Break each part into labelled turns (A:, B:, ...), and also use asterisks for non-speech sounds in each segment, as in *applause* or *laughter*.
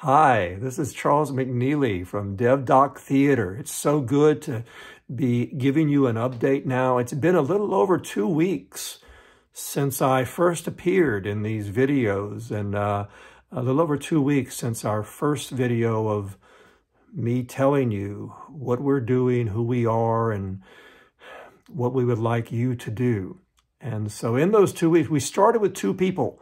A: Hi, this is Charles McNeely from DevDoc Theatre. It's so good to be giving you an update now. It's been a little over two weeks since I first appeared in these videos and uh, a little over two weeks since our first video of me telling you what we're doing, who we are, and what we would like you to do. And so in those two weeks, we started with two people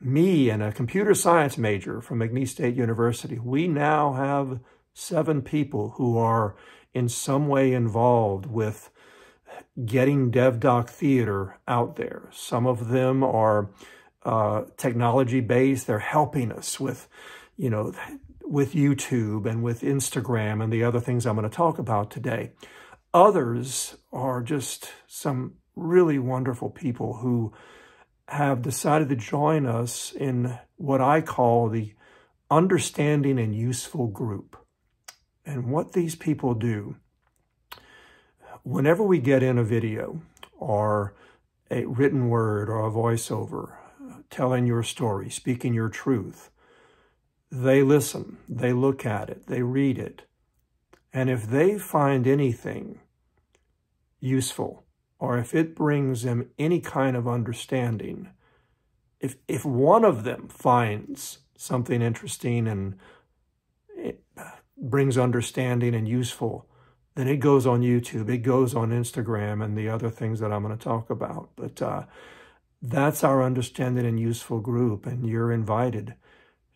A: me and a computer science major from McNeese State University, we now have seven people who are in some way involved with getting DevDoc Theatre out there. Some of them are uh, technology-based. They're helping us with, you know, with YouTube and with Instagram and the other things I'm going to talk about today. Others are just some really wonderful people who have decided to join us in what I call the understanding and useful group. And what these people do, whenever we get in a video or a written word or a voiceover, telling your story, speaking your truth, they listen, they look at it, they read it. And if they find anything useful, or if it brings them any kind of understanding, if, if one of them finds something interesting and it brings understanding and useful, then it goes on YouTube, it goes on Instagram and the other things that I'm going to talk about. But uh, that's our understanding and useful group, and you're invited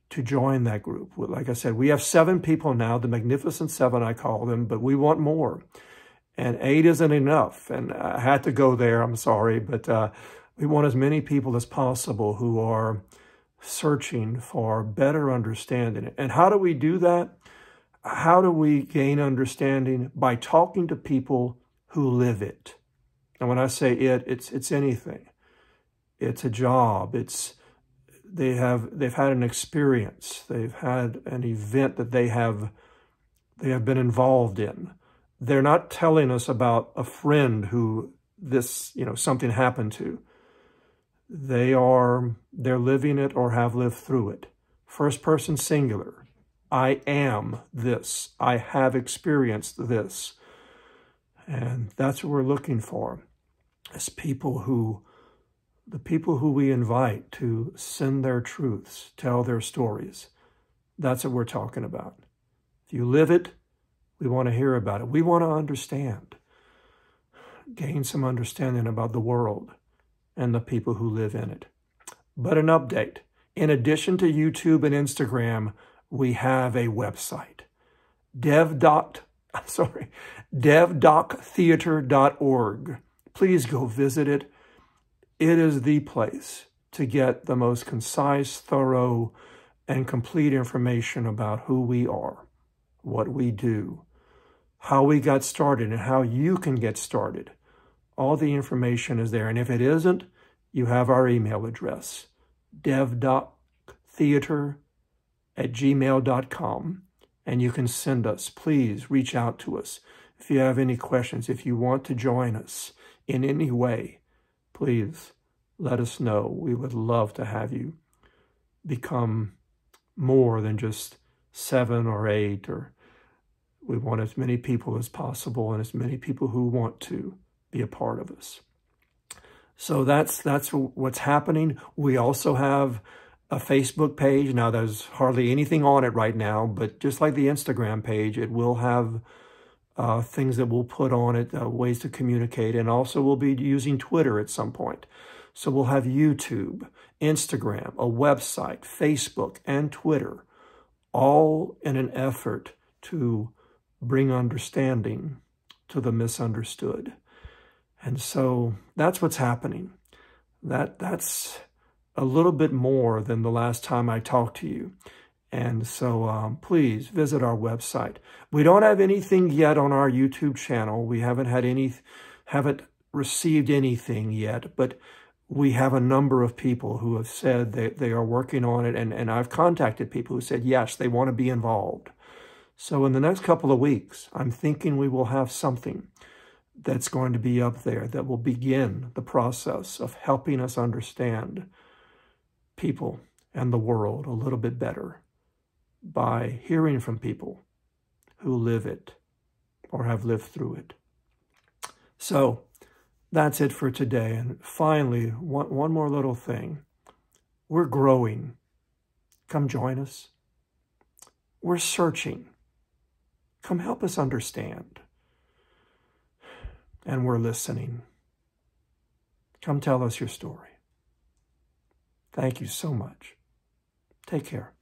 A: to join that group. Like I said, we have seven people now, the Magnificent Seven, I call them, but we want more and eight isn't enough. And I had to go there, I'm sorry, but uh, we want as many people as possible who are searching for better understanding. And how do we do that? How do we gain understanding? By talking to people who live it. And when I say it, it's it's anything. It's a job. It's they have they've had an experience. They've had an event that they have they have been involved in they're not telling us about a friend who this, you know, something happened to. They are, they're living it or have lived through it. First person singular. I am this. I have experienced this. And that's what we're looking for. As people who, the people who we invite to send their truths, tell their stories. That's what we're talking about. If you live it, we want to hear about it. We want to understand, gain some understanding about the world and the people who live in it. But an update. In addition to YouTube and Instagram, we have a website. Dev. *laughs* sorry, devdoctheatre.org. Please go visit it. It is the place to get the most concise, thorough, and complete information about who we are, what we do, how we got started and how you can get started. All the information is there. And if it isn't, you have our email address, dev.theater at gmail.com. And you can send us. Please reach out to us. If you have any questions, if you want to join us in any way, please let us know. We would love to have you become more than just seven or eight or we want as many people as possible and as many people who want to be a part of us. So that's that's what's happening. We also have a Facebook page. Now, there's hardly anything on it right now, but just like the Instagram page, it will have uh, things that we'll put on it, uh, ways to communicate, and also we'll be using Twitter at some point. So we'll have YouTube, Instagram, a website, Facebook, and Twitter, all in an effort to bring understanding to the misunderstood. And so that's what's happening. That That's a little bit more than the last time I talked to you. And so um, please visit our website. We don't have anything yet on our YouTube channel. We haven't had any, haven't received anything yet, but we have a number of people who have said that they are working on it. And, and I've contacted people who said, yes, they want to be involved. So in the next couple of weeks, I'm thinking we will have something that's going to be up there that will begin the process of helping us understand people and the world a little bit better. by hearing from people who live it or have lived through it. So that's it for today. And finally, one, one more little thing. We're growing. Come join us. We're searching. Come help us understand. And we're listening. Come tell us your story. Thank you so much. Take care.